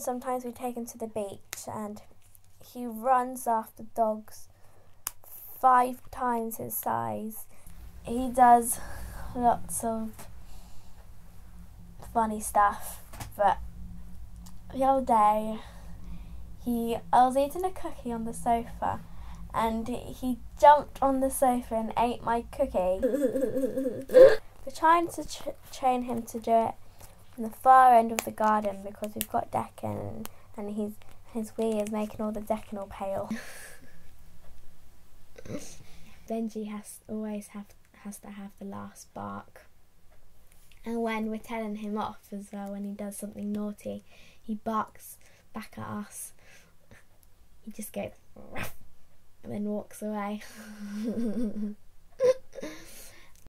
Sometimes we take him to the beach and he runs after dogs five times his size. He does lots of funny stuff, but the other day he I was eating a cookie on the sofa and he jumped on the sofa and ate my cookie. We're trying to tr- train him to do it the far end of the garden because we've got decking and he's his wee is making all the decking all pale. Benji has always have has to have the last bark. And when we're telling him off as well, when he does something naughty, he barks back at us. He just goes and then walks away.